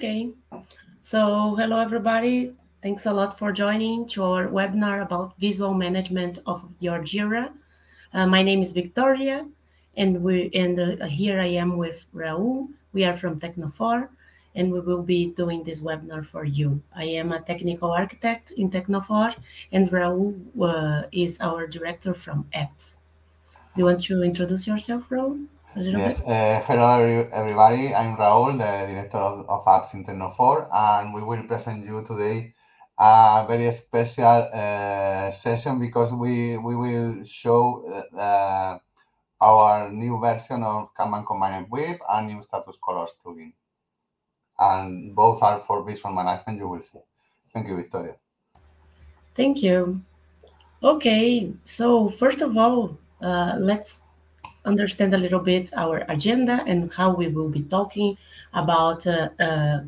Okay. So hello, everybody. Thanks a lot for joining to our webinar about visual management of your Jira. Uh, my name is Victoria, and we and uh, here I am with Raul. We are from Tecnofor, and we will be doing this webinar for you. I am a technical architect in Tecnofor, and Raul uh, is our director from apps. Do you want to introduce yourself, Raul? Yes. Uh, hello, everybody. I'm Raul, the director of, of apps in Tecnofor, and we will present you today a very special uh, session because we we will show uh, our new version of Kanban Combined WIP and new status colors plugin. And both are for visual management, you will see. Thank you, Victoria. Thank you. Okay, so first of all, uh, let's understand a little bit our agenda and how we will be talking about uh, uh,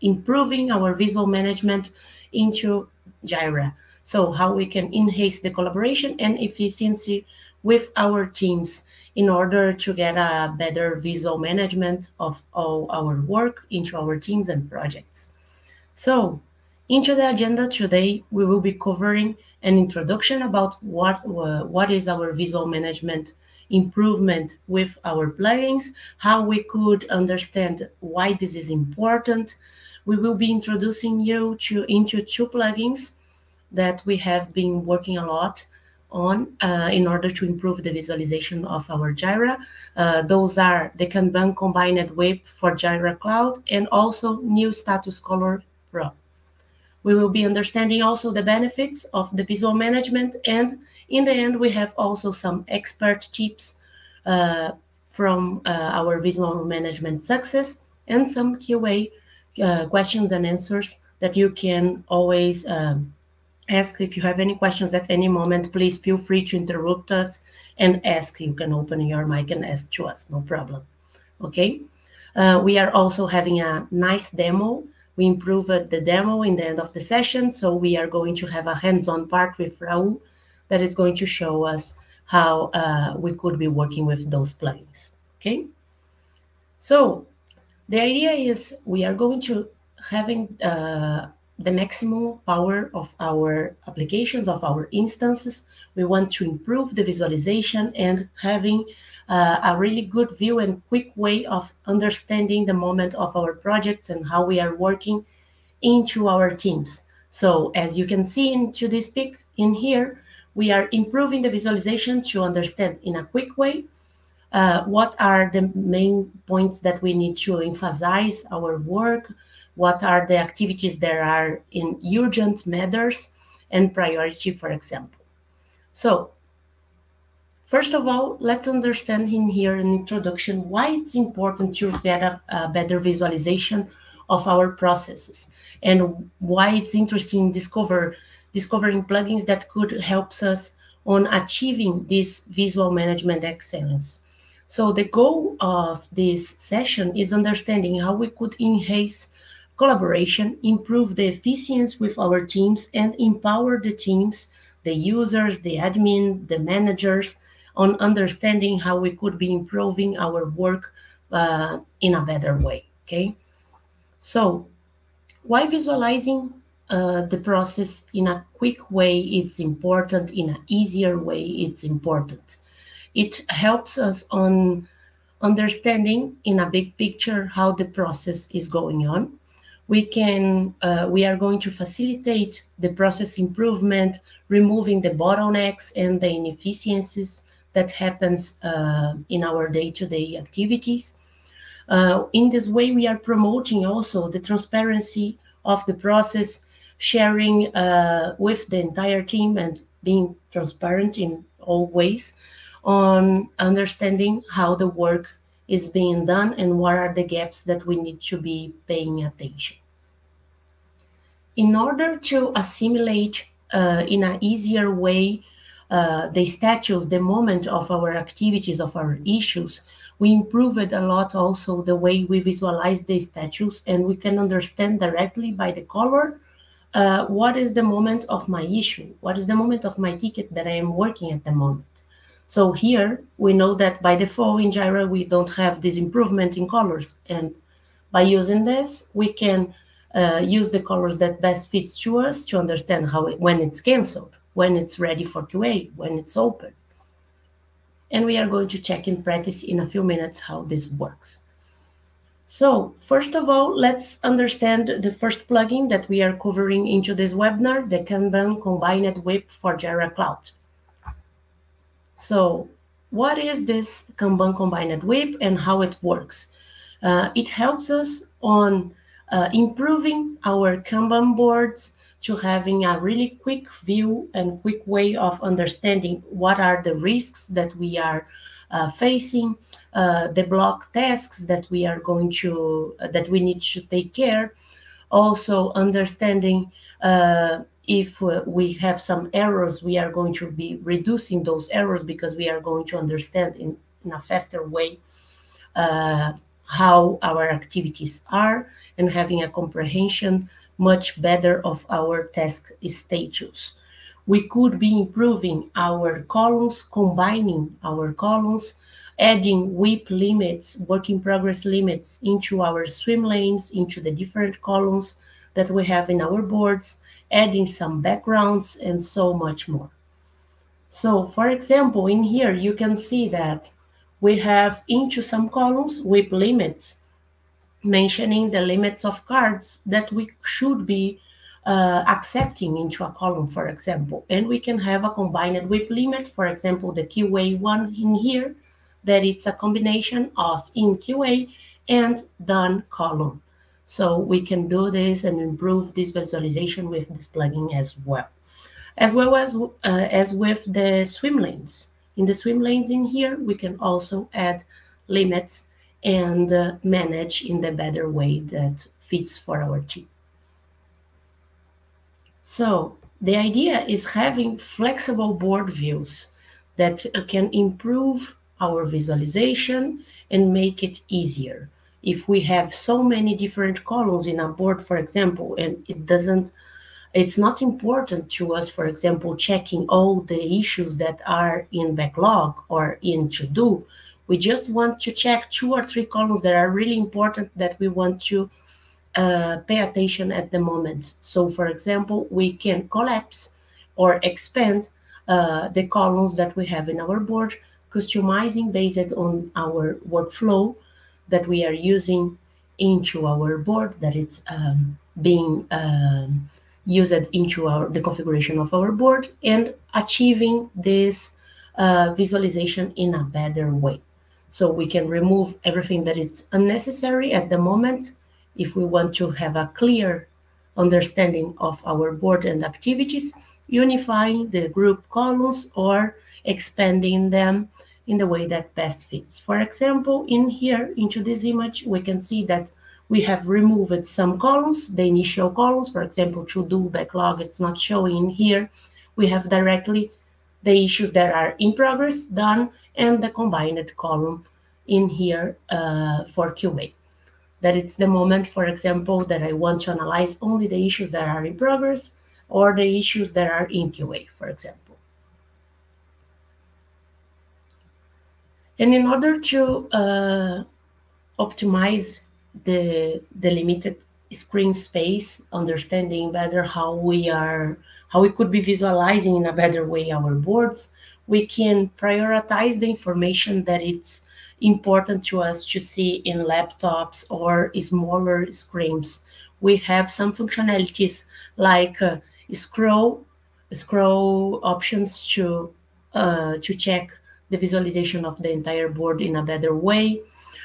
improving our visual management into Jira. So how we can enhance the collaboration and efficiency with our teams in order to get a better visual management of all our work into our teams and projects. So into the agenda today, we will be covering an introduction about what, uh, what is our visual management improvement with our plugins, how we could understand why this is important. We will be introducing you to into two plugins that we have been working a lot on uh, in order to improve the visualization of our Jira. Uh, those are the Kanban Combined WIP for Jira Cloud and also New Status Color. We will be understanding also the benefits of the visual management. And in the end, we have also some expert tips uh, from uh, our visual management success and some QA uh, questions and answers that you can always um, ask. If you have any questions at any moment please feel free to interrupt us and ask. You can open your mic and ask to us. No problem. Okay? Uh, we are also having a nice demo we improved the demo in the end of the session. So we are going to have a hands-on part with Raul that is going to show us how uh, we could be working with those plugins. Okay. So the idea is we are going to having uh, the maximum power of our applications, of our instances. We want to improve the visualization and having uh, a really good view and quick way of understanding the moment of our projects and how we are working into our teams. So as you can see into this pic in here, we are improving the visualization to understand in a quick way uh, what are the main points that we need to emphasize our work, what are the activities that are in urgent matters and priority, for example. So First of all, let's understand in here an introduction why it's important to get a, a, better visualization of our processes and why it's interesting discover discovering plugins that could help us on achieving this visual management excellence. So the goal of this session is understanding how we could enhance collaboration, improve the efficiency with our teams, and empower the teams, the users, the admin, the managers, on understanding how we could be improving our work uh, in a better way. Okay. So, why visualizing uh, the process in a quick way it's important, in an easier way it's important. It helps us on understanding in a big picture how the process is going on. We can, uh, we are going to facilitate the process improvement, removing the bottlenecks and the inefficiencies that happens uh, in our day-to-day activities. Uh, in this way, we are promoting also the transparency of the process, sharing uh, with the entire team and being transparent in all ways on understanding how the work is being done and what are the gaps that we need to be paying attention. In order to assimilate uh, in an easier way uh, the status, the moment of our activities, of our issues, we improved a lot also the way we visualize the statues and we can understand directly by the color uh, what is the moment of my issue, what is the moment of my ticket that I am working at the moment. So here we know that by default in Jira we don't have this improvement in colors and By using this, we can uh, use the colors that best fits to us to understand how it, when it's canceled, when it's ready for QA, when it's open. And we are going to check in practice in a few minutes how this works. So first of all, let's understand the first plugin that we are covering into this webinar, the Kanban Combined WIP for Jira Cloud. So what is this Kanban Combined WIP and how it works? Uh, it helps us on uh, improving our Kanban boards to having a really quick view and quick way of understanding what are the risks that we are uh, facing uh, the block tasks that we are going to uh, that we need to take care. Also understanding uh, if uh, we have some errors we are going to be reducing those errors because we are going to understand in, in a faster way uh, how our activities are and having a comprehension much better of our task status we could be improving our columns, combining our columns, adding WIP limits, work in progress limits into our swim lanes, into the different columns that we have in our boards, adding some backgrounds and so much more. So for example, in here, you can see that we have into some columns WIP limits, mentioning the limits of cards that we should be uh, accepting into a column, for example. And we can have a combined WIP limit, for example, the QA one in here, that it's a combination of in QA and done column. So we can do this and improve this visualization with this plugin as well. As well as, uh, as with the swim lanes. In the swim lanes in here, we can also add limits and uh, manage in the better way that fits for our team. So the idea is having flexible board views that can improve our visualization and make it easier. If we have so many different columns in a board, for example, and it doesn't, it's not important to us, for example, checking all the issues that are in backlog or in to do. We just want to check two or three columns that are really important that we want to uh, pay attention at the moment. So, for example, we can collapse or expand uh, the columns that we have in our board, customizing based on our workflow that we are using into our board, that it's um, being um, used into our the configuration of our board, and achieving this uh, visualization in a better way. So we can remove everything that is unnecessary at the moment if we want to have a clear understanding of our board and activities, unifying the group columns or expanding them in the way that best fits. For example, in here, into this image, we can see that we have removed some columns, the initial columns, for example, to-do backlog, it's not showing in here. We have directly the issues that are in progress, done, and the combined column in here uh, for QA that it's the moment, for example, that I want to analyze only the issues that are in progress or the issues that are in QA, for example. And in order to uh, optimize the, the limited screen space, understanding better how we are, how we could be visualizing in a better way our boards, we can prioritize the information that it's important to us to see in laptops or smaller screens. We have some functionalities like uh, scroll scroll options to uh, to check the visualization of the entire board in a better way,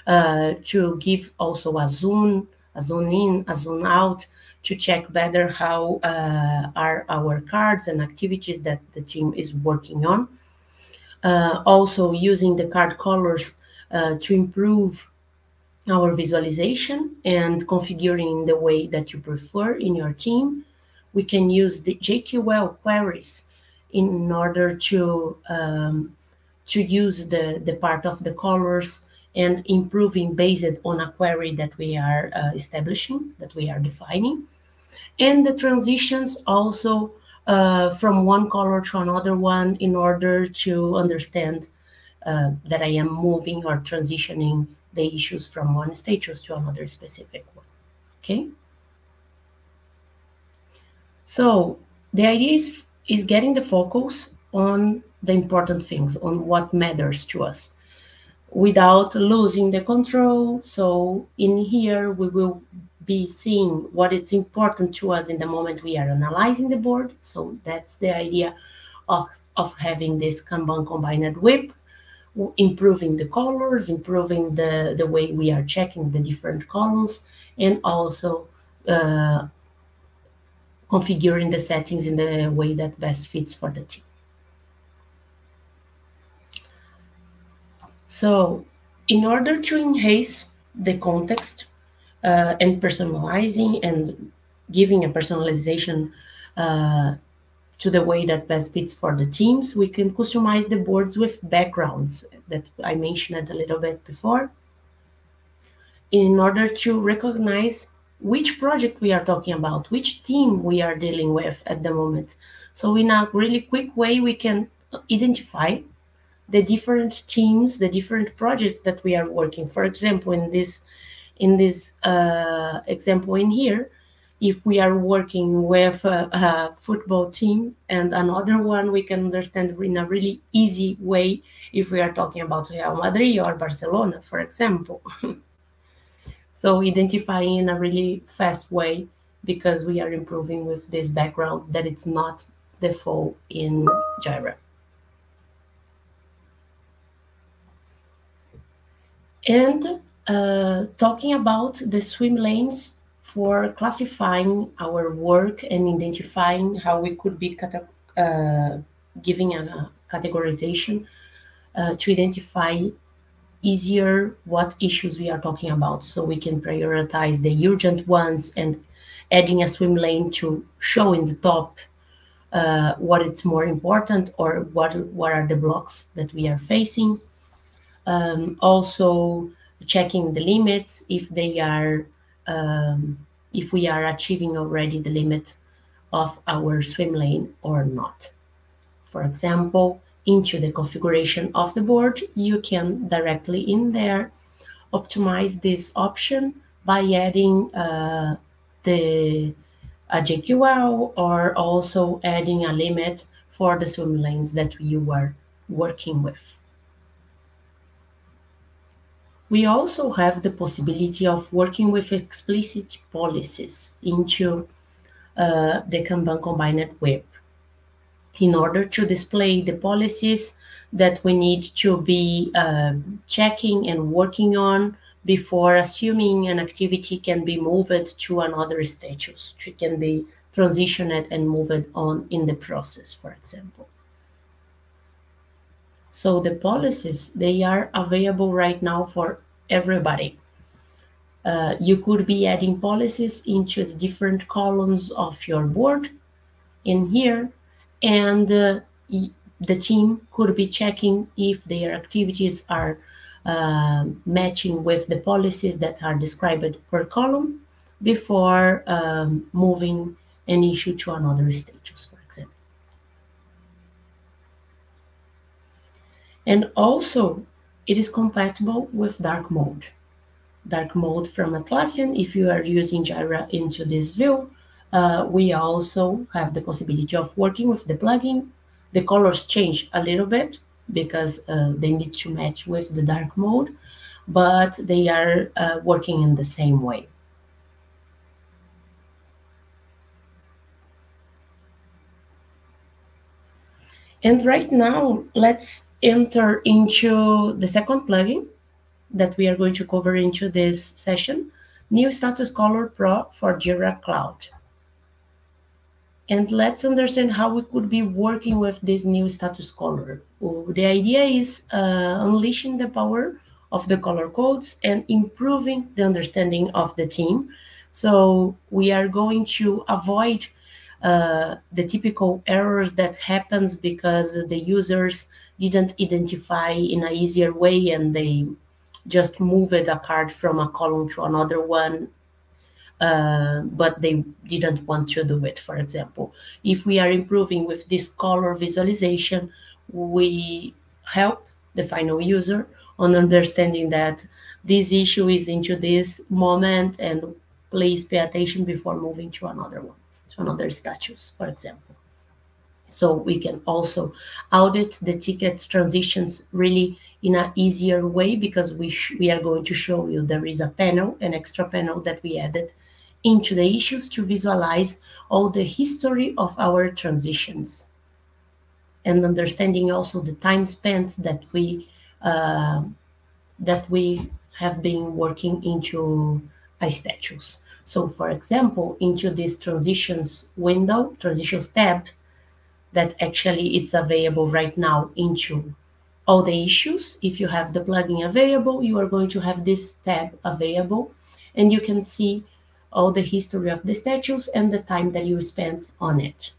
uh, to give also a zoom, a zoom in, a zoom out, to check better how uh, are our cards and activities that the team is working on. Uh, also using the card colors uh, to improve our visualization and configuring in the way that you prefer in your team. We can use the JQL queries in order to um, to use the, the part of the colors and improving based on a query that we are uh, establishing, that we are defining. And the transitions also uh, from one color to another one in order to understand uh, that I am moving or transitioning the issues from one status to another specific one. Okay? So the idea is, is getting the focus on the important things, on what matters to us without losing the control. So in here, we will be seeing what is important to us in the moment we are analyzing the board. So that's the idea of, of having this Kanban combined WIP, improving the colors, improving the, the way we are checking the different columns, and also uh, configuring the settings in the way that best fits for the team. So in order to enhance the context uh, and personalizing and giving a personalization uh, to the way that best fits for the teams, we can customize the boards with backgrounds that I mentioned a little bit before in order to recognize which project we are talking about, which team we are dealing with at the moment. So in a really quick way, we can identify the different teams, the different projects that we are working. For example, in this in this uh, example in here, if we are working with a, a, football team and another one, we can understand in a really easy way if we are talking about Real Madrid or Barcelona, for example. so identifying in a really fast way because we are improving with this background that it's not default in Jira. and uh, talking about the swim lanes for classifying our work and identifying how we could be uh, giving a categorization uh, to identify easier what issues we are talking about. So we can prioritize the urgent ones and adding a swim lane to show in the top uh, what it's more important or what what are the blocks that we are facing. Um, also checking the limits if they are um, if we are achieving already the limit of our swim lane or not. For example, into the configuration of the board, you can directly in there optimize this option by adding uh, the a JQL or also adding a limit for the swim lanes that you are working with. We also have the possibility of working with explicit policies into uh, the Kanban combined WIP in order to display the policies that we need to be uh, checking and working on before assuming an activity can be moved to another status, it can be transitioned and moved on in the process, for example. So the policies, they are available right now for everybody. Uh, you could be adding policies into the different columns of your board in here, and uh, the team could be checking if their activities are uh, matching with the policies that are described per column before um, moving an issue to another status, for example. And also, it is compatible with dark mode. Dark mode from Atlassian, if you are using Jira into this view, uh, we also have the possibility of working with the plugin. The colors change a little bit because uh, they need to match with the dark mode, but they are uh, working in the same way. And right now, let's enter into the second plugin that we are going to cover into this session, New Status Color Pro for Jira Cloud. And let's understand how we could be working with this new status color. The idea is uh, unleashing the power of the color codes and improving the understanding of the team. So we are going to avoid uh, the typical errors that happens because the users didn't identify in an easier way and they just moved a card from a column to another one uh, but they didn't want to do it for example if we are improving with this color visualization we help the final user on understanding that this issue is into this moment and please pay attention before moving to another one, to another status, for example. So we can also audit the ticket transitions really in an easier way because we, we are going to show you there is a panel, an extra panel that we added into the issues to visualize all the history of our transitions and understanding also the time spent that we uh, that we have been working into iStatus. So for example, into this transitions window, transitions tab, that actually it's available right now into all the issues. If you have the plugin available, you are going to have this tab available and you can see all the history of the statues and the time that you spent on it.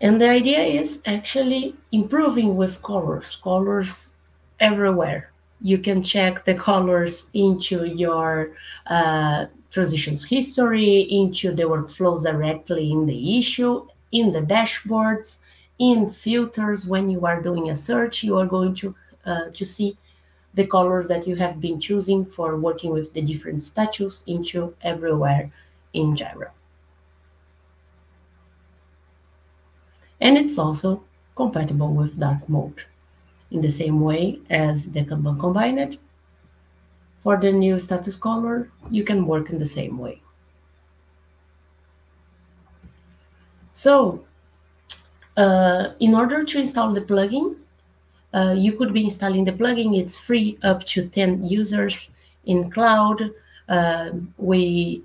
And the idea is actually improving with colors, colors everywhere. You can check the colors into your uh, transitions history, into the workflows directly in the issue, in the dashboards, in filters. When you are doing a search, you are going to, uh, to see the colors that you have been choosing for working with the different status into everywhere in Jira. And it's also compatible with dark mode in the same way as the Kanban combined. For the new status color, you can work in the same way. So, uh, in order to install the plugin, uh, you could be installing the plugin. It's free up to 10 users in cloud. Uh, we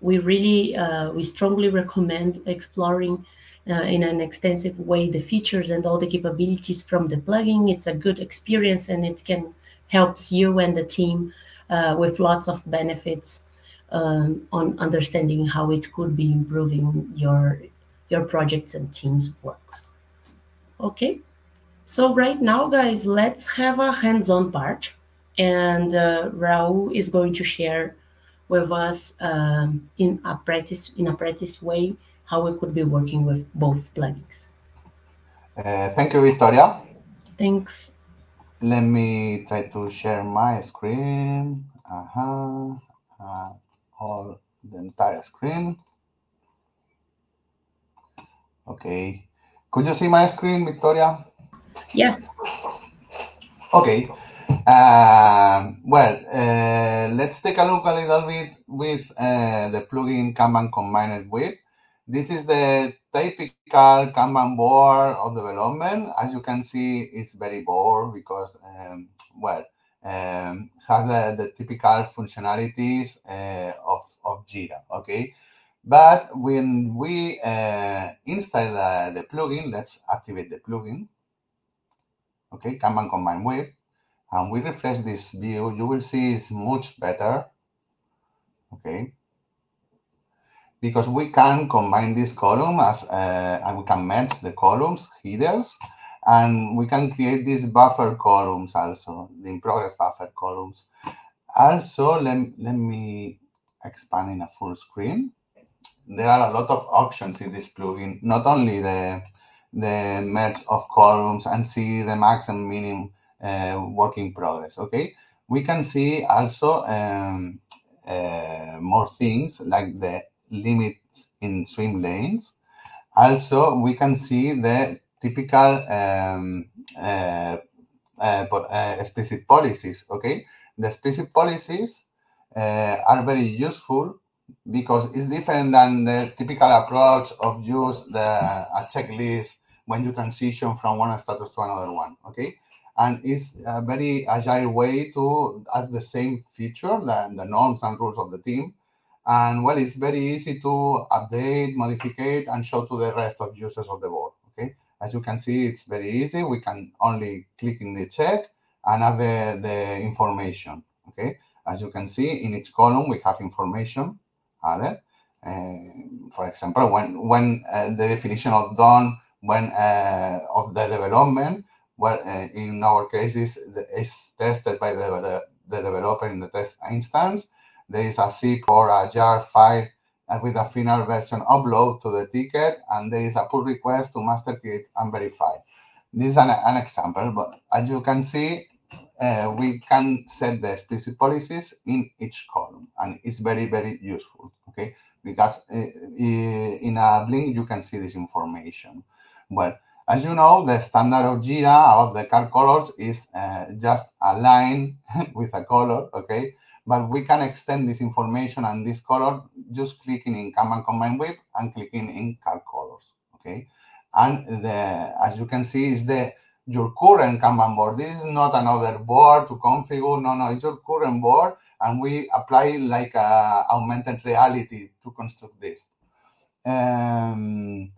we really uh, we strongly recommend exploring uh, in an extensive way the features and all the capabilities from the plugin. It's a good experience and it can helps you and the team uh, with lots of benefits um, on understanding how it could be improving your your projects and teams works. Okay. So right now, guys, let's have a hands-on part. And uh, Raul is going to share with us um, in a practice in a practice way how we could be working with both plugins. Uh, thank you, Victoria. Thanks. Let me try to share my screen. Uh-huh. Uh, all the entire screen. Okay. Could you see my screen, Victoria? Yes. Okay. Uh, well, uh, let's take a look a little bit with uh, the plugin Kanban combined WIP. This is the typical Kanban board of development. As you can see, it's very bored because, um, well, um, has the, typical functionalities uh, of, of Jira, okay? But when we uh, install the, the plugin, let's activate the plugin okay, Kanban Combine WIP, and we refresh this view, you will see it's much better, okay, because we can combine this column as, uh, and we can match the columns, headers, and we can create these buffer columns also, the in progress buffer columns. Also, let, let me expand in a full screen. There are a lot of options in this plugin, not only the the merge of columns and see the max and minimum uh, work in progress, okay? We can see also um, uh, more things like the limits in swim lanes. Also, we can see the typical um, uh, uh, uh specific policies, okay? The specific policies uh, are very useful because it's different than the typical approach of use the a checklist when you transition from one status to another one, okay? And it's a very agile way to add the same feature, than the norms and rules of the team. And well, it's very easy to update, modify, and show to the rest of users of the board, okay? As you can see, it's very easy. We can only click in the check and add the, the information, okay? As you can see, in each column, we have information added. Uh, for example, when, when uh, the definition of done when uh, of the development, well, uh, in our case, is, is tested by the, the, the, developer in the test instance. There is a zip or a jar file uh, with a final version upload to the ticket, and there is a pull request to master create and verify. this is an, an example, but as you can see, uh, we can set the explicit policies in each column, and it's very, very useful, okay? Because uh, in a blink, you can see this information. Well, as you know, the standard of Jira of the car colors is uh, just a line with a color, okay? But we can extend this information and this color just clicking in Kanban Combine WIP and clicking in car colors, okay? And the, as you can see, is the your current Kanban board. This is not another board to configure. No, no, it's your current board, and we apply like a augmented reality to construct this. Um,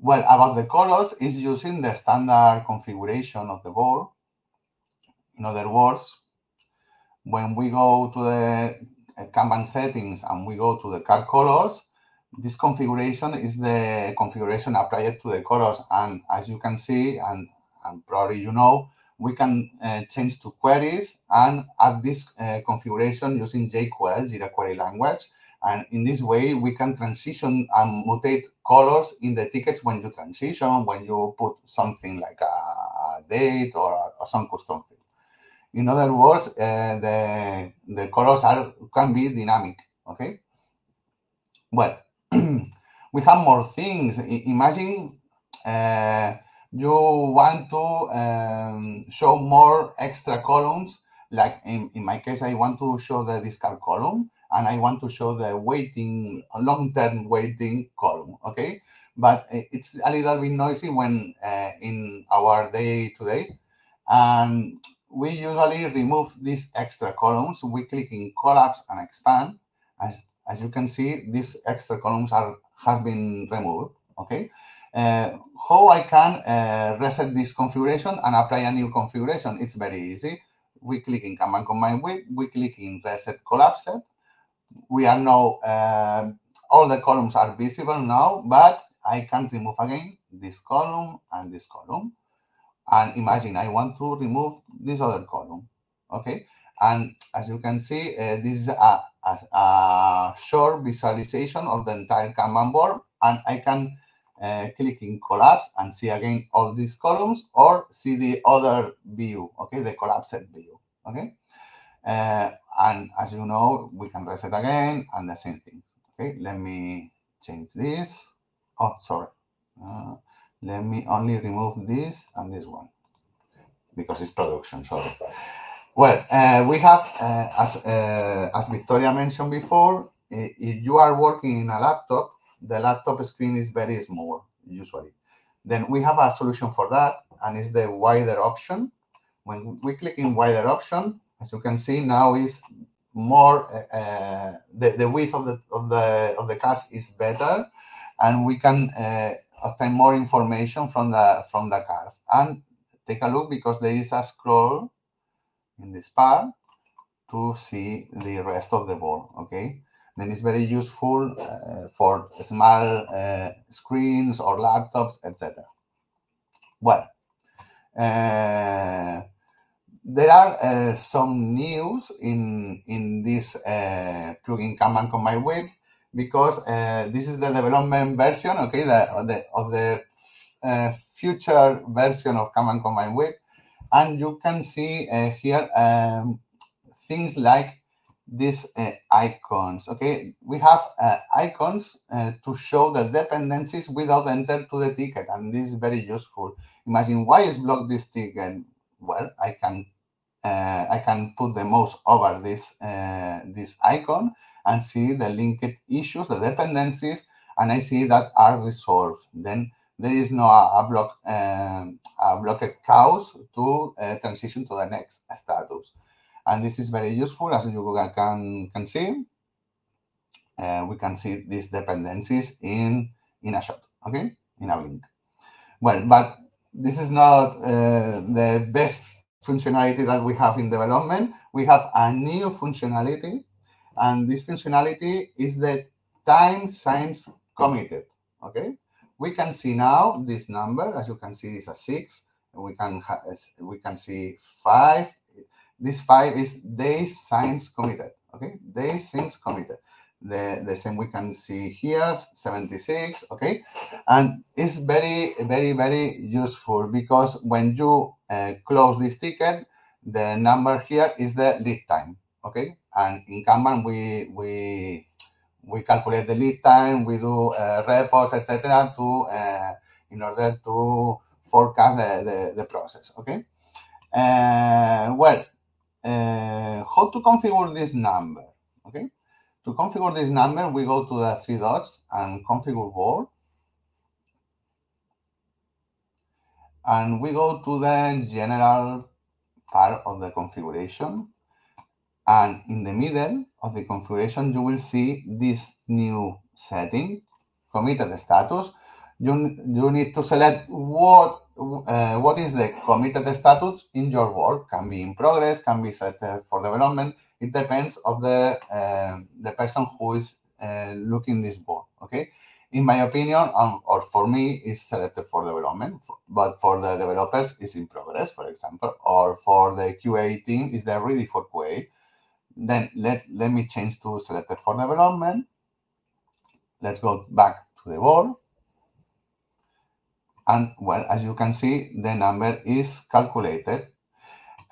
well, about the colors, is using the standard configuration of the board. In other words, when we go to the uh, Kanban settings and we go to the card colors, this configuration is the configuration applied to the colors. And as you can see, and, and probably you know, we can uh, change to queries and add this uh, configuration using jQuery, Jira Query Language. And in this way, we can transition and mutate colors in the tickets when you transition, when you put something like a, date or, or, some custom field. In other words, uh, the, the colors are can be dynamic, okay? Well, we have more things. I, imagine uh, you want to um, show more extra columns. Like in, in my case, I want to show the discard column and I want to show the waiting, long-term waiting column, okay? But it's a little bit noisy when uh, in our day today. And we usually remove these extra columns. We click in collapse and expand. As, as you can see, these extra columns are has been removed, okay? Uh, how I can uh, reset this configuration and apply a new configuration? It's very easy. We click in Kanban Combine WIP, we click in Reset Collapsed, we are now, uh, all the columns are visible now, but I can remove again this column and this column. And imagine I want to remove this other column, okay? And as you can see, uh, this is a, a, a, short visualization of the entire Kanban board, and I can uh, click in collapse and see again all these columns, or see the other view, okay, the collapsed view, okay? Uh, and as you know, we can reset again and the same thing. Okay, let me change this. Oh, sorry. Uh, let me only remove this and this one because it's production, sorry. Well, uh, we have, uh, as, uh, as Victoria mentioned before, if you are working in a laptop, the laptop screen is very small, usually. Then we have a solution for that, and it's the wider option. When we click in wider option, as you can see now is more uh, the, the width of the of the of the cards is better and we can uh, obtain more information from the from the cards. And take a look because there is a scroll in this part to see the rest of the board okay? Then it's very useful uh, for small uh, screens or laptops etc well uh, there are uh, some news in in this uh, plugin Kanban Combine WIP because uh, this is the development version, okay, the, of the of the uh, future version of Kanban Combine WIP, and you can see uh, here um, things like these uh, icons. Okay, we have icons to show the dependencies without enter to the ticket, and this is very useful. Imagine why is blocked this ticket well, I can uh, I can put the mouse over this uh, this icon and see the linked issues, the dependencies, and I see that are resolved. Then there is no a, block um, a blocked cause to uh, transition to the next status. And this is very useful as you can can see. Uh, we can see these dependencies in in a shot, okay, in a link. Well, but this is not uh, the best functionality that we have in development. We have a new functionality, and this functionality is the time signs committed. Okay, we can see now this number, as you can see, is a six. We can we can see five. This five is days signs committed. Okay, days since committed. the, the same we can see here, 76, okay? And it's very, very, very useful because when you uh, close this ticket, the number here is the lead time, okay? And in Kanban, we, we, we calculate the lead time, we do uh, reports, etc., to uh, in order to forecast the, the, the process, okay? Uh, well, uh, how to configure this number, okay? To configure this number, we go to the three dots and configure board. And we go to the general part of the configuration. And in the middle of the configuration, you will see this new setting, committed status. You, you need to select what uh, what is the committed status in your work. Can be in progress, can be selected for development. It depends of the uh, the person who is uh, looking this board. Okay, in my opinion, um, or for me, is selected for development, but for the developers, is in progress, for example, or for the QA team, is there ready for? Then let let me change to selected for development. Let's go back to the board and well, as you can see, the number is calculated.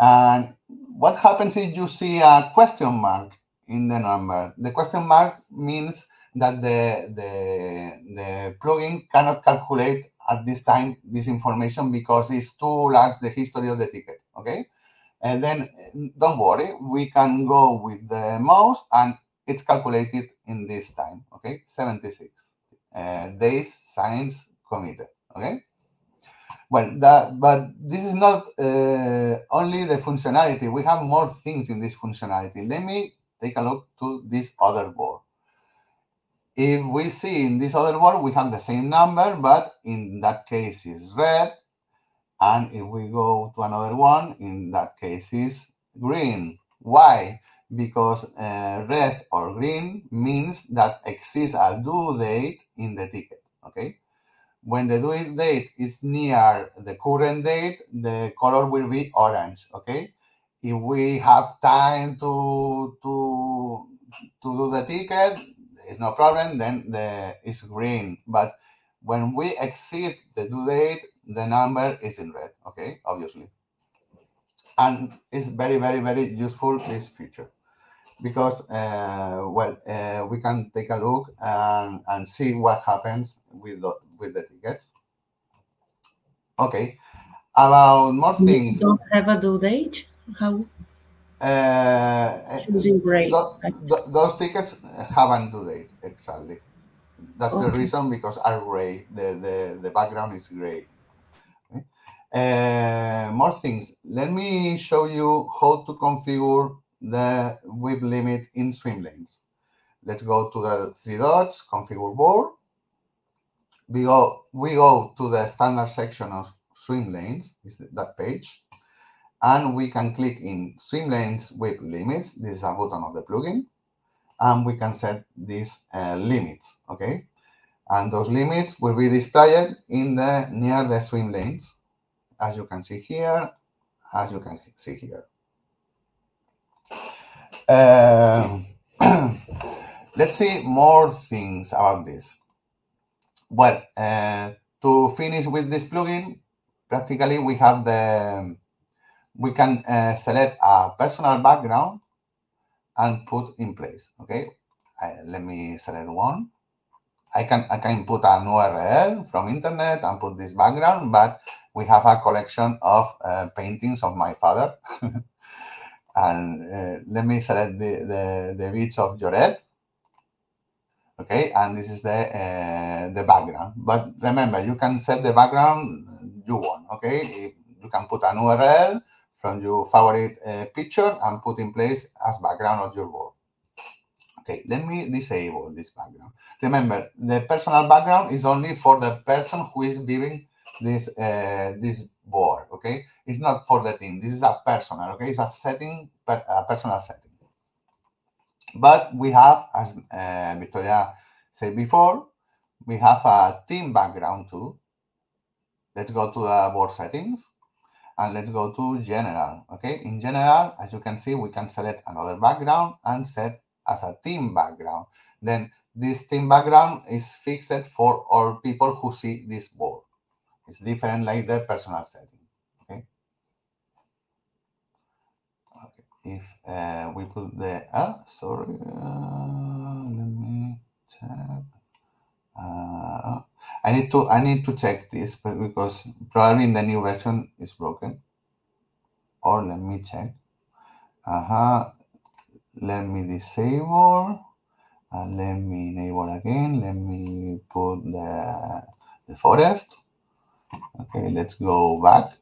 And what happens if you see a question mark in the number? The question mark means that the, the, the plugin cannot calculate at this time this information because it's too large the history of the ticket, okay? And then don't worry, we can go with the mouse and it's calculated in this time, okay? 76 uh, days signs committed, okay? Well, that, but this is not uh, only the functionality. We have more things in this functionality. Let me take a look to this other board. If we see in this other board, we have the same number, but in that case is red. And if we go to another one, in that case is green. Why? Because uh, red or green means that exists a due date in the ticket, okay? when the due date is near the current date, the color will be orange, okay? If we have time to to to do the ticket, it's no problem, then the it's green. But when we exceed the due date, the number is in red, okay, obviously. And it's very, very, very useful, this feature because uh, well uh, we can take a look and, and see what happens with the, with the tickets. Okay about more things. don't have a due date? How? Uh, choosing gray those tickets have a due date exactly. That's okay. the reason because are gray. The, the the background is gray. Uh, more things let me show you how to configure the WIP limit in swim lanes. Let's go to the three dots, configure board. We go, we go to the standard section of swim lanes, is that page. And we can click in swim lanes WIP limits. This is a button of the plugin. And we can set these uh, limits, okay? And those limits will be displayed in the near the swim lanes, as you can see here, as you can see here. Uh, let's see more things about this. Well, uh, to finish with this plugin, practically we have the, we can uh, select a personal background and put in place, okay? let me select one. I can I can put an URL from internet and put this background, but we have a collection of uh, paintings of my father. and uh, let me select the, the, the beach of Lloret. Okay, and this is the uh, the background. But remember, you can set the background you want. Okay, you can put an URL from your favorite uh, picture and put in place as background of your board. Okay, let me disable this background. Remember, the personal background is only for the person who is viewing this uh, this board. Okay, it's not for the team. This is a personal. Okay, it's a setting, a personal setting. But we have, as uh, Victoria said before, we have a team background too. Let's go to the board settings and let's go to general. Okay, in general, as you can see, we can select another background and set as a team background. then this theme background is fixed for all people who see this board. It's different like the personal setting. Okay. Okay. If uh, we put the uh, sorry, uh, let me check. Uh, I need to I need to check this because probably in the new version is broken. Or let me check. Uh -huh. Let me disable and let me enable again. Let me put the, the forest. Okay, let's go back.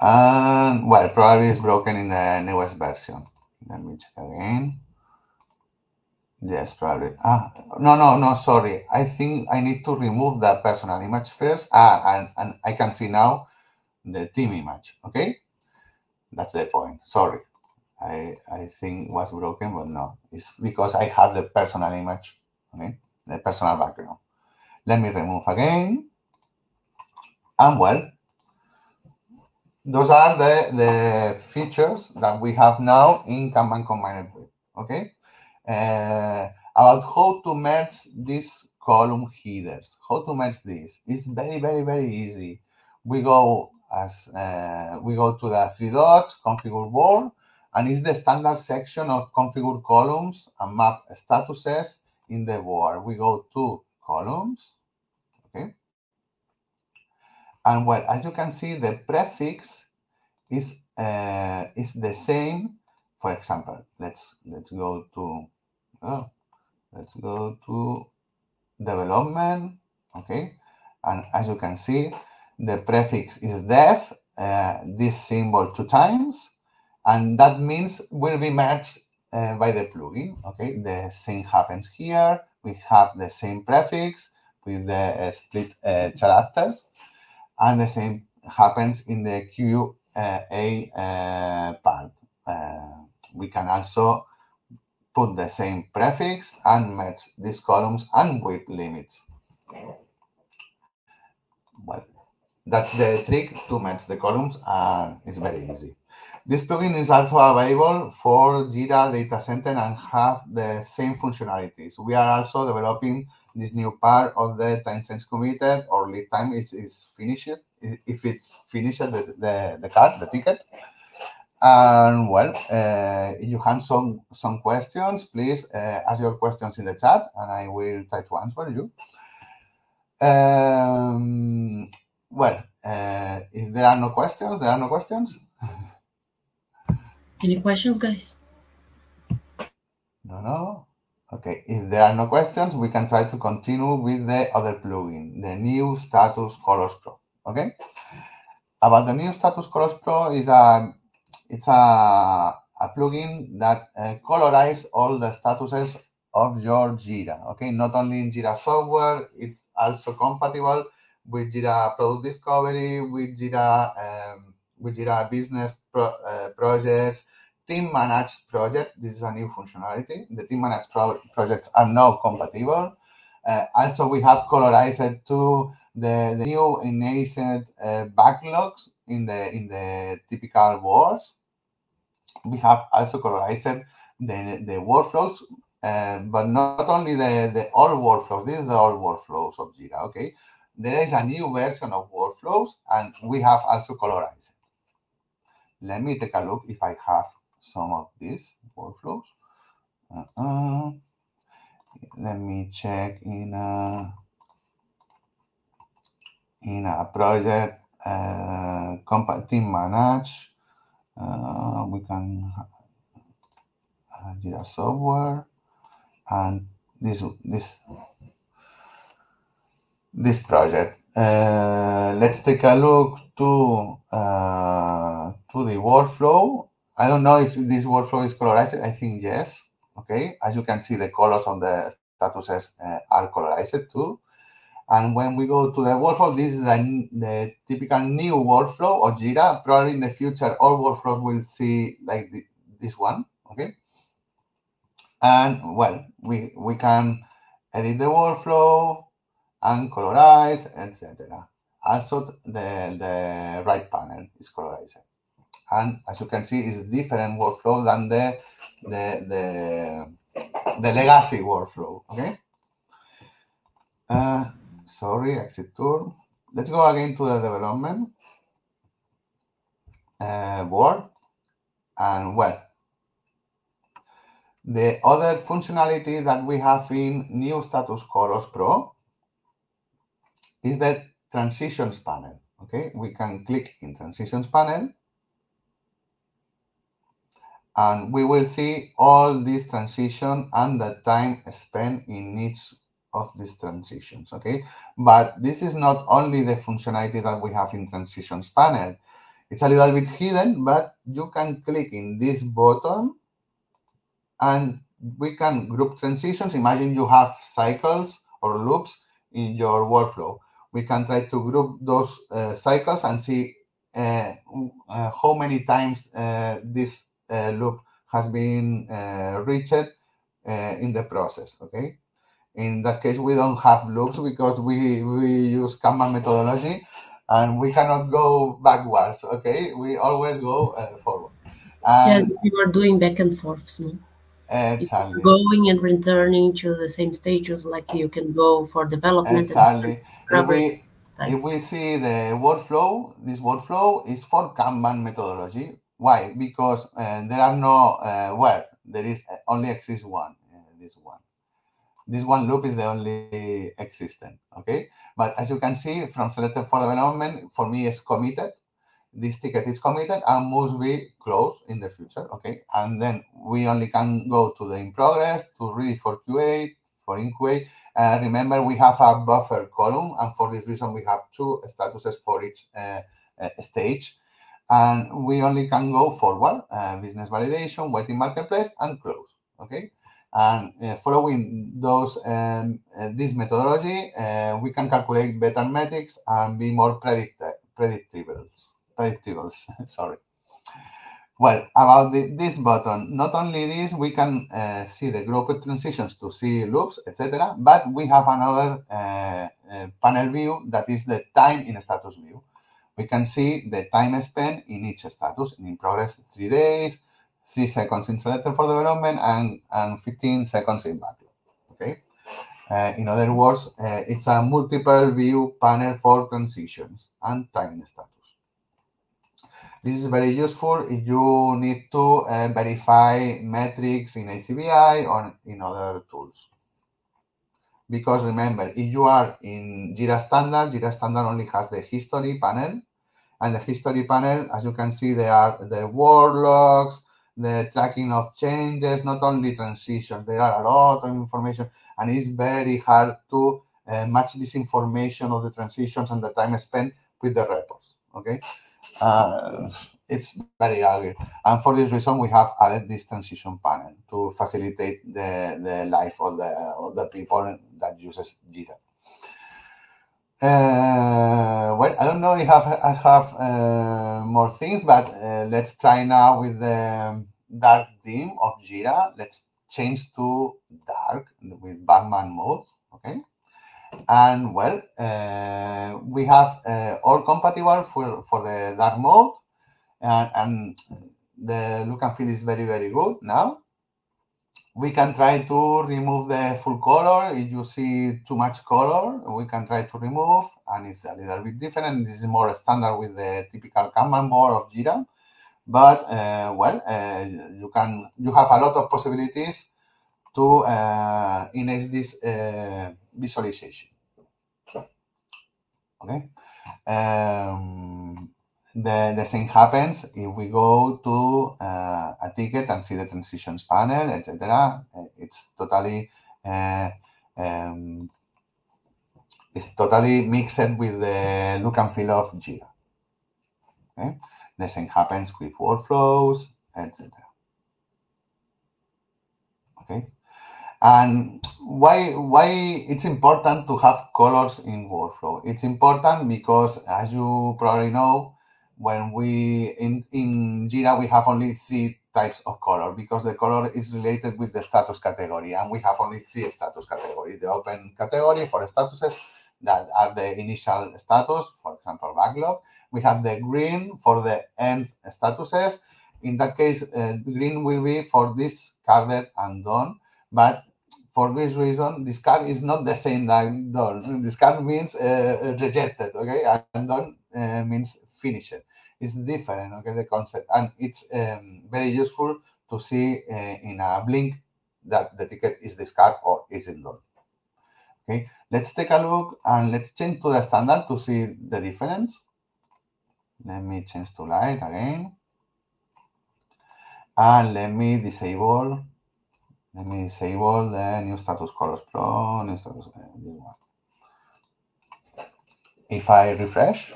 And well, probably it's broken in the newest version. Let me check again. Yes, probably. Ah, no, no, no, sorry. I think I need to remove that personal image first. Ah, and, and I can see now the team image. Okay, that's the point. Sorry. I, I think was broken, but no, it's because I have the personal image, okay, the personal background. Let me remove again. And well, those are the, the features that we have now in Kanban Combined WIP, okay? Uh, about how to merge these column headers, how to merge this. It's very, very, very easy. We go as uh, we go to the three dots, configure board, and it's the standard section of configure columns and map statuses in the board. We go to columns, okay? And well, as you can see, the prefix is uh, is the same. For example, let's let's go to oh, let's go to development, okay? And as you can see, the prefix is def, uh, this symbol two times, and that means will be matched uh, by the plugin. Okay, the same happens here. We have the same prefix with the uh, split uh, characters, and the same happens in the QA uh, part. Uh, we can also put the same prefix and match these columns and WIP limits. Well, that's the trick to match the columns, and it's very easy. This plugin is also available for Jira Data Center and have the same functionalities. We are also developing this new part of the time sense committed or lead time is, is finished. If it's finished, the, the, the card, the ticket. And well, uh, if you have some, some questions, please uh, ask your questions in the chat and I will try to answer you. Um, well, uh, if there are no questions, there are no questions. Any questions, guys? No, no. Okay, if there are no questions, we can try to continue with the other plugin, the new Status Colors Pro. Okay. About the new Status Colors Pro is a it's a, a plugin that uh, colorize all the statuses of your Jira. Okay, not only in Jira software, it's also compatible with Jira Product Discovery, with Jira um, with Jira Business pro, uh, projects, Team Managed project. This is a new functionality. The Team Managed pro projects are now compatible. Uh, also, we have colorized to the, the new enhanced uh, backlogs in the in the typical boards. We have also colorized the, the workflows, uh, but not only the, the all workflows. This is the all workflows of Jira. Okay, there is a new version of workflows, and we have also colorized. It. Let me take a look if I have some of these workflows. Uh -uh. Let me check in a in a project uh, team manage. Uh, we can uh, Jira software and this this this project. Uh, let's take a look to uh, to the workflow. I don't know if this workflow is colorized. I think yes. Okay, as you can see, the colors on the statuses uh, are colorized too. And when we go to the workflow, this is the, the typical new workflow of Jira. Probably in the future, all workflows will see like the, this one. Okay. And well, we we can edit the workflow and colorize, etc. Also, the, the right panel is colorized. and as you can see, it's different workflow than the the the, the legacy workflow. Okay. Uh, sorry, exit tour. Let's go again to the development uh, board, and well, the other functionality that we have in New Status Colors Pro is the Transitions panel. Okay, we can click in Transitions panel and we will see all these transition and the time spent in each of these transitions, okay? But this is not only the functionality that we have in Transitions panel. It's a little bit hidden, but you can click in this button and we can group transitions. Imagine you have cycles or loops in your workflow. We can try to group those uh, cycles and see uh, uh, how many times uh, this uh, loop has been uh, reached in the process, okay? In that case, we don't have loops because we, we use Kanban methodology and we cannot go backwards, okay? We always go forward. And yes, we were doing back and forth. No? Exactly. Going and returning to the same stages, like you can go for development. Exactly. If we, if we see the workflow, this workflow is for Kanban methodology. Why? Because uh, there are no uh, where there is uh, only exists one. Uh, this one. This one loop is the only existent. Okay. But as you can see from selected for development, for me is committed this ticket is committed and must be closed in the future. Okay. And then we only can go to the in progress, to read for QA, for QA. Uh, remember, we have a buffer column, and for this reason, we have two statuses for each uh, uh, stage. And we only can go forward, uh, business validation, waiting marketplace, and close. Okay. And uh, following those um, uh, this methodology, we can calculate better metrics and be more predict predictable predictables. Sorry. Well, about the, this button, not only this, we can uh, see the group transitions to see loops, etc. But we have another uh, uh, panel view that is the time in status view. We can see the time spent in each status. In progress, three days, three seconds in selected for development, and, and 15 seconds in backlog. Okay. Uh, in other words, uh, it's a multiple view panel for transitions and time status. This is very useful if you need to uh, verify metrics in eazyBI or in other tools. Because remember, if you are in Jira Standard, Jira Standard only has the history panel. And the history panel, as you can see, there are the work logs, the tracking of changes, not only transitions. There are a lot of information, and it's very hard to uh, match this information of the transitions and the time spent with the reports. Okay, uh, it's very ugly. And for this reason, we have added this transition panel to facilitate the, the life of the, of the people that uses Jira. Uh, well, I don't know if I have, I have uh, more things, but uh, let's try now with the dark theme of Jira. Let's change to dark with Batman mode, okay? And well, uh, we have uh, all compatible for, for the dark mode, and, and the look and feel is very, very good now. We can try to remove the full color. If you see too much color, we can try to remove, and it's a little bit different. This is more standard with the typical Kanban board of Jira. But uh, well, uh, you can you have a lot of possibilities to uh, enhance this uh, visualization. Okay. Um, the, the same happens if we go to uh, a ticket and see the transitions panel, etc. Uh, it's totally uh, um, it's totally mixed with the look and feel of Jira. Okay? The same happens with workflows, etc. Okay. And why why it's important to have colors in workflow? It's important because, as you probably know, when we in in Jira we have only three types of color because the color is related with the status category, and we have only three status categories: the open category for statuses, that are the initial status, for example, backlog. We have the green for the end statuses. In that case, uh, green will be for discarded and done, but for this reason, discard is not the same like done. Discard means uh, rejected, okay, and done uh, means finished. It's different, okay, the concept, and it's um, very useful to see uh, in a blink that the ticket is discard or isn't done. Okay, let's take a look and let's change to the standard to see the difference. Let me change to light again. And let me disable, let me disable the new status colors pro, new status, uh, this one. If I refresh,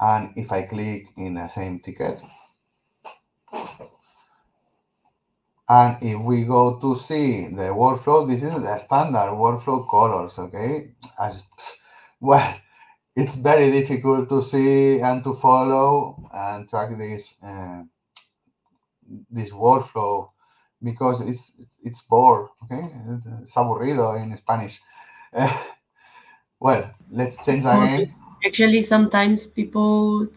and if I click in the same ticket, and if we go to see the workflow, this is the standard workflow colors, okay? As, well, it's very difficult to see and to follow and track this uh, this workflow because it's it's bored, okay? It's aburrido in Spanish. well, let's change again. Actually, sometimes people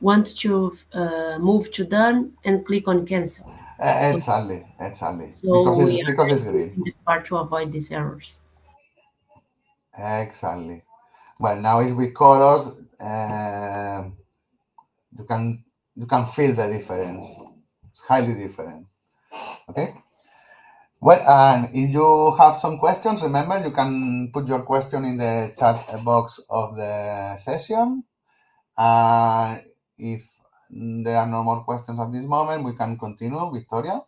want to uh, move to done and click on cancel. Uh, exactly, exactly. So because we it's, because it's green. this part to avoid these errors. Exactly. Well, now it's with colors. Uh, you can you can feel the difference. It's highly different. Okay. Well, and if you have some questions, remember you can put your question in the chat box of the session. Uh, if there are no more questions at this moment, we can continue. Victoria,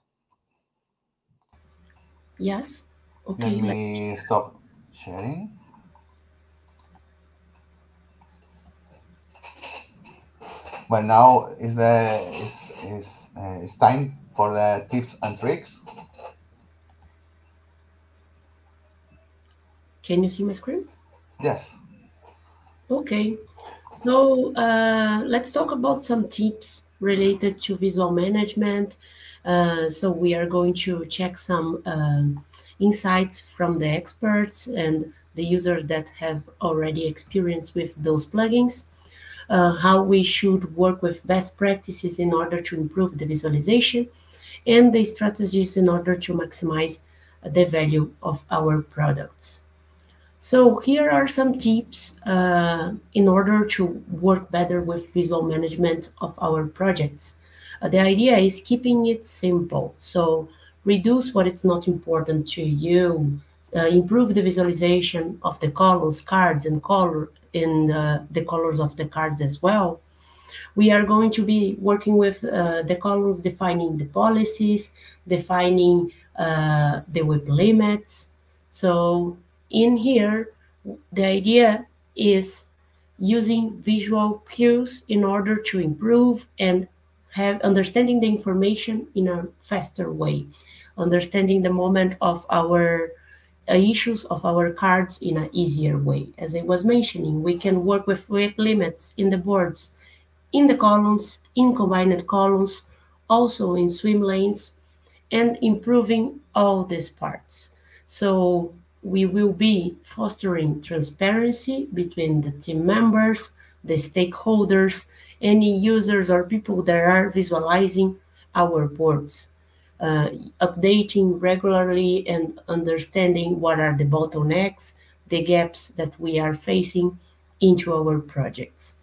Yes. Okay. let let- me stop sharing. Well, now is the is is uh, it's time for the tips and tricks. Can you see my screen? Yes. Okay. So uh, let's talk about some tips related to visual management. Uh, so we are going to check some um, insights from the experts and the users that have already experience with those plugins. Uh, how we should work with best practices in order to improve the visualization and the strategies in order to maximize the value of our products. So here are some tips uh, in order to work better with visual management of our projects. Uh, the idea is keeping it simple. So reduce what is not important to you, uh, improve the visualization of the columns, cards, and color in uh, the colors of the cards as well. We are going to be working with uh, the columns defining the policies, defining uh, the WIP limits. So in here, the idea is using visual cues in order to improve and have understanding the information in a faster way, understanding the moment of our Uh, issues of our cards in an easier way. As I was mentioning, we can work with WIP limits in the boards, in the columns, in combined columns, also in swim lanes, and improving all these parts. So we will be fostering transparency between the team members, the stakeholders, any users or people that are visualizing our boards, uh, updating regularly and understanding what are the bottlenecks, the gaps that we are facing into our projects.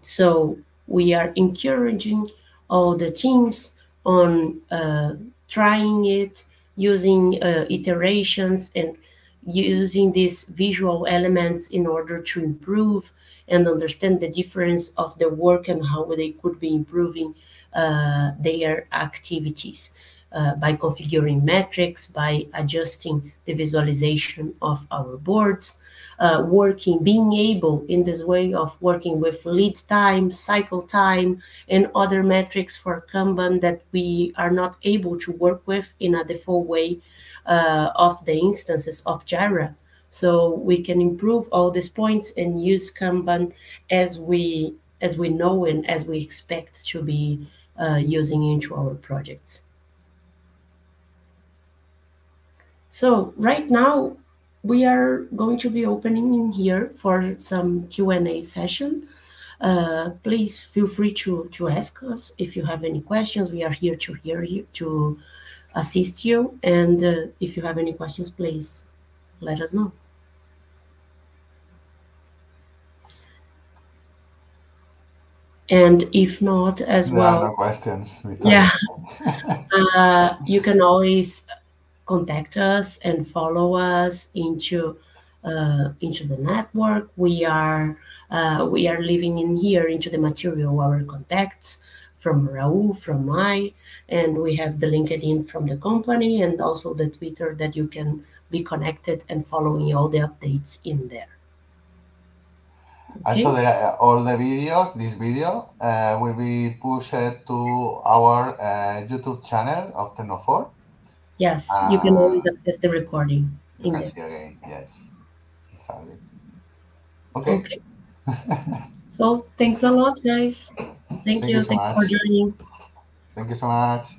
So we are encouraging all the teams on uh, trying it, using uh, iterations and using these visual elements in order to improve and understand the difference of the work and how they could be improving their activities uh, by configuring metrics, by adjusting the visualization of our boards, uh, working, being able in this way of working with lead time, cycle time, and other metrics for Kanban that we are not able to work with in a default way uh, of the instances of Jira. So we can improve all these points and use Kanban as we as we know and as we expect to be uh, using into our projects. So right now we are going to be opening in here for some Q&A session. Uh, please feel free to, to ask us if you have any questions. We are here to hear you, to assist you. And uh, if you have any questions, please let us know. And if not, as There well, no questions. yeah, uh, you can always contact us and follow us into uh, into the network. We are uh, we are living in here into the material our contacts from Raul, from I, and we have the LinkedIn from the company and also the Twitter that you can be connected and following all the updates in there. Also, the, uh, all the videos, this video, uh, will be pushed to our uh, YouTube channel of TecnoFor. Yes, you can always access the recording You can see again, yes. Exactly. Okay. Okay. So thanks a lot, guys. Thank Thank you. you so Thanks for joining. Thank you so much.